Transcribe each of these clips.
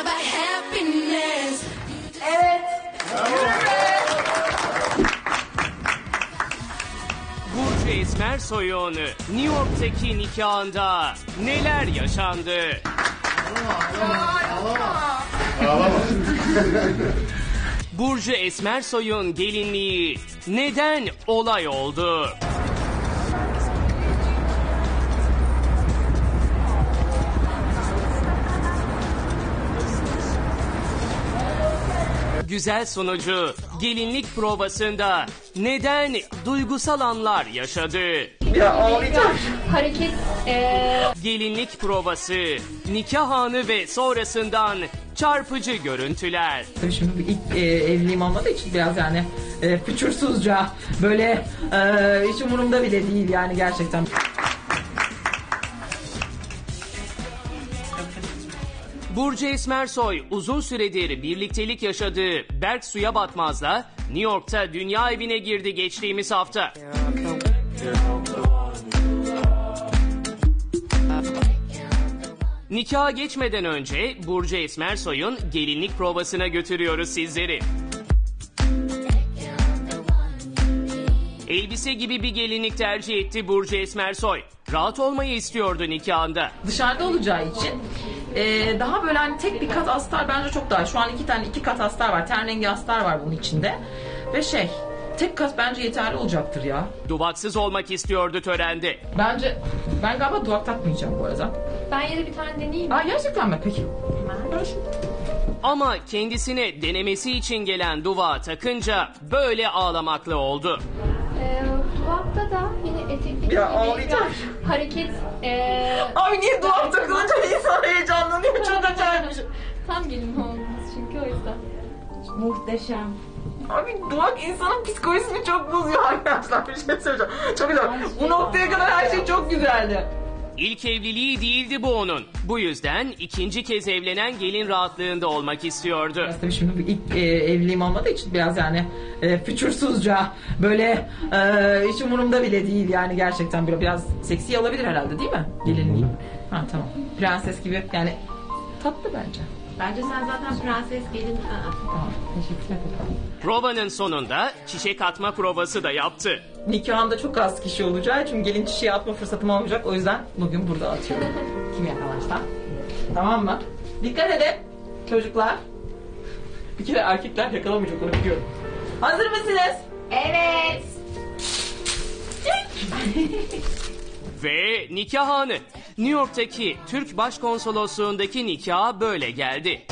about happiness. Burcu Esmersoy'un New York'taki nikahında neler yaşandı? Burcu Esmersoy'un gelinliği neden olay oldu? Güzel sunucu gelinlik provasında neden duygusal anlar yaşadı? hareket eee, Gelinlik provası, nikah anı ve sonrasından çarpıcı görüntüler. Tabii şimdi bir ilk e, evliliğim olmadığı için biraz yani e, fütursuzca böyle e, hiç umurumda bile değil yani gerçekten. Burcu Esmersoy uzun süredir birliktelik yaşadığı Berk Suya Batmaz'la New York'ta dünya evine girdi geçtiğimiz hafta. Nikaha geçmeden önce Burcu Esmersoy'un gelinlik provasına götürüyoruz sizleri. Elbise gibi bir gelinlik tercih etti Burcu Esmersoy. Rahat olmayı istiyordu nikahında. Dışarıda olacağı için e, daha böyle hani tek bir kat astar bence çok daha. Şu an iki tane iki kat astar var. Ten rengi astar var bunun içinde. Ve şey tek kat bence yeterli olacaktır ya. Duvaksız olmak istiyordu törende. Bence ben galiba duvar takmayacağım bu arada. ben yine bir tane deneyeyim. Aa gerçekten mi peki? Ama kendisine denemesi için gelen duvağı takınca böyle ağlamaklı oldu. Duvakta da yine etekli Ya, ağlayacağım. biraz hareket eee, Abi niye duvar takılınca insan heyecanlanıyor? Çok acayip bir şey. tam gelin oldunuz çünkü o yüzden. Muhteşem. Abi duvak insanın psikolojisini çok bozuyor arkadaşlar. Bir şey söyleyeceğim. Çok güzel. Bu noktaya kadar her şey çok güzeldi. İlk evliliği değildi bu onun. Bu yüzden ikinci kez evlenen gelin rahatlığında olmak istiyordu. Tabii şimdi bir ilk e, evliliğim olmadığı için biraz yani e, fütursuzca böyle e, hiç umurumda bile değil yani gerçekten böyle biraz seksi olabilir herhalde değil mi gelinliği? Ha tamam. Prenses gibi yani tatlı bence. Bence sen zaten prenses gelin. Aa. Teşekkür ederim. Provanın sonunda çiçek atma provası da yaptı. Nikahımda çok az kişi olacağı için gelin çiçeği atma fırsatım olmayacak. O yüzden bugün burada atıyorum. Kim yakalarsa. Tamam mı? Dikkat edin çocuklar. Bir kere erkekler yakalamayacak onu biliyorum. Hazır mısınız? Evet. Ve nikah anı. New York'taki Türk Başkonsolosluğundaki nikaha böyle geldi.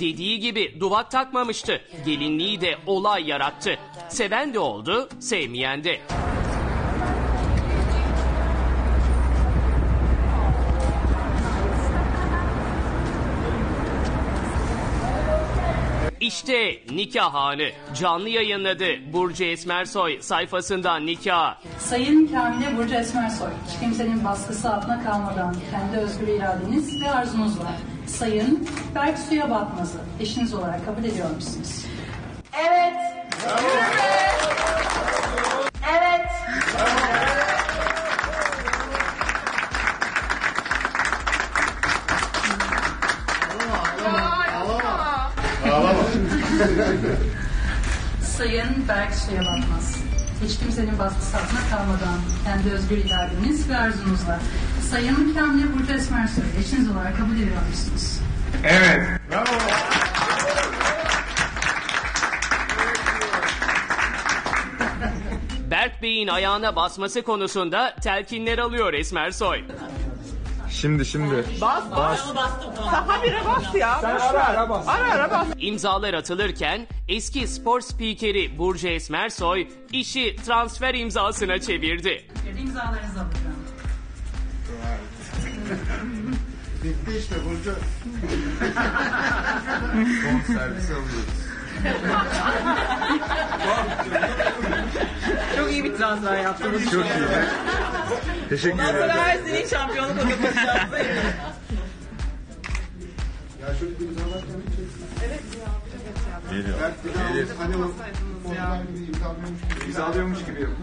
Dediği gibi duvak takmamıştı. Gelinliği de olay yarattı. Seven de oldu, sevmeyen de. İşte nikah anı. Canlı yayınladı Burcu Esmersoy sayfasından nikah. Sayın Kamile Burcu Esmersoy, hiç kimsenin baskısı altına kalmadan kendi özgür iradeniz ve arzunuz var. Sayın Berk Suya Batmaz'ı eşiniz olarak kabul ediyor musunuz? Sayın Berk Suya Batmaz, hiç kimsenin baskısı altına kalmadan kendi özgür iradeniz ve arzunuzla Sayın Kamile Burcu Esmersoy eşiniz olarak kabul ediyor musunuz? Berk Bey'in ayağına basması konusunda telkinler alıyor Esmersoy. Şimdi şimdi. İmzalar atılırken eski spor spikeri Burcu Esmersoy işi transfer imzasına çevirdi. İmzalarınızı alacağım. Bitti işte Burcu. Son alıyoruz. Çok iyi bir transfer yaptınız. Çok iyi. Teşekkür ederim. sonra her sene şampiyonluk kazanacağız. Geliyor. Gelir. Hani o fotoğraflar gibi imzalıyormuş gibi. İmzalıyormuş gibi yapın.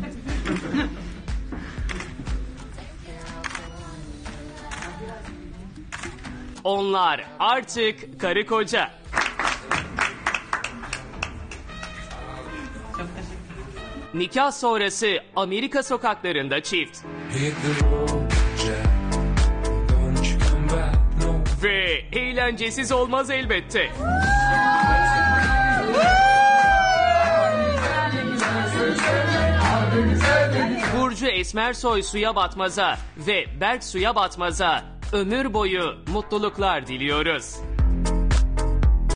Onlar artık karı koca. Nikah sonrası Amerika sokaklarında çift. Ve eğlencesiz olmaz elbette. Burcu Esmersoy suya batmaza ve Berk suya batmaza ömür boyu mutluluklar diliyoruz.